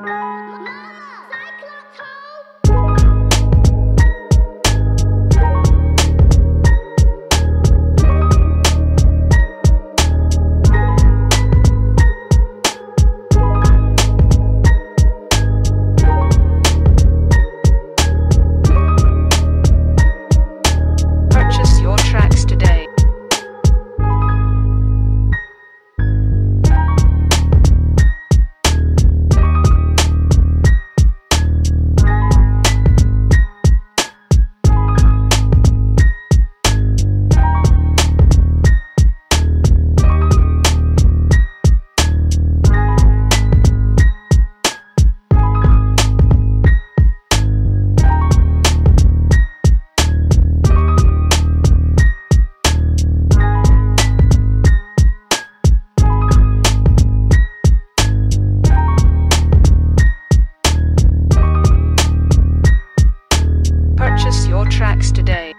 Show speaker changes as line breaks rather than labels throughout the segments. Música tracks today.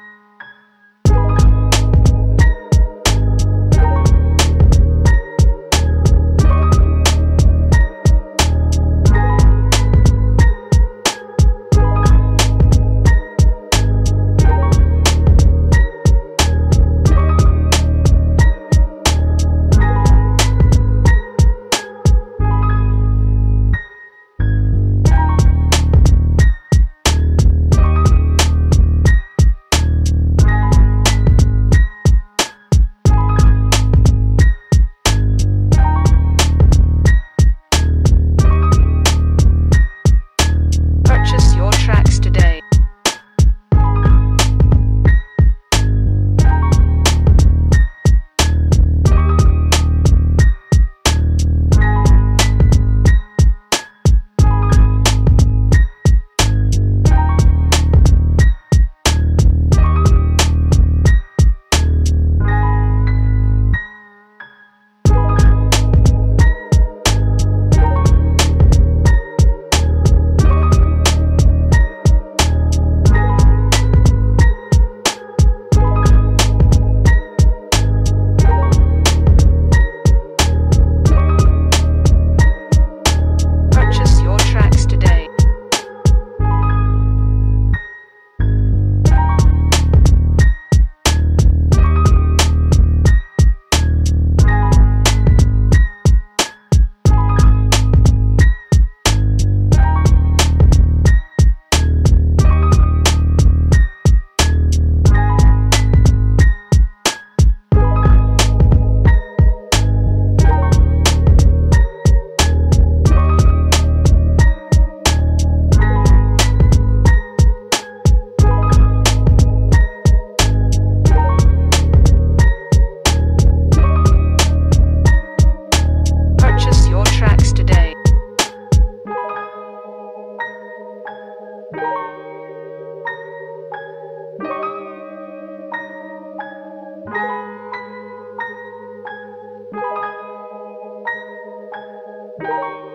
Thank you.